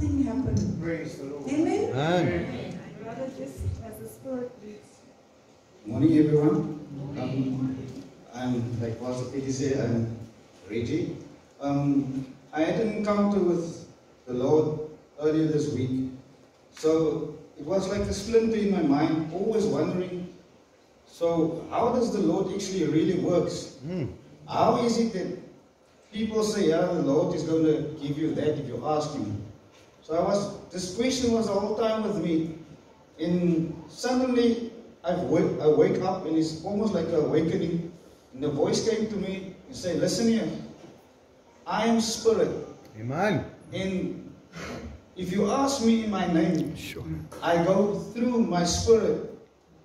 something happened. Praise the Lord. Amen. Amen. Brother, just as the Spirit leads. Morning, everyone. Um, I'm, like Pastor Peggy said, I'm Reggie. Um, I had an encounter with the Lord earlier this week. So it was like a splinter in my mind, always wondering, so how does the Lord actually really works? Mm. How is it that people say, yeah, the Lord is going to give you that if you ask Him? So I was, this question was the whole time with me. And suddenly I've wake, I wake up and it's almost like an awakening. And the voice came to me and said, listen here, I am spirit. Amen. And if you ask me in my name, Sure. I go through my spirit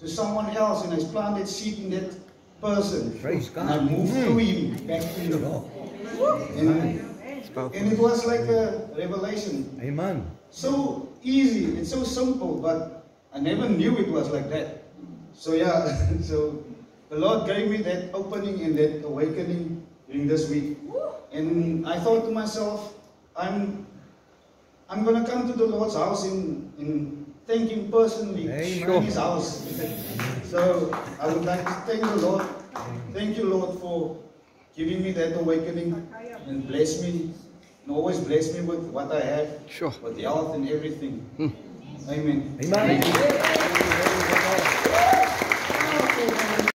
to someone else and I plant that seed in that person. Praise God. And I move Mm. through him back to you. And, and it was like a revelation. Amen. So easy, it's so simple, but I never knew it was like that. So yeah, so the Lord gave me that opening and that awakening during this week. And I thought to myself, I'm I'm gonna come to the Lord's house and, and thank him personally Amen. in his house. so I would like to thank the Lord. Thank you, Lord, for giving me that awakening and bless me and always bless me with what I have Sure. with health and everything. Hmm. Amen. Amen.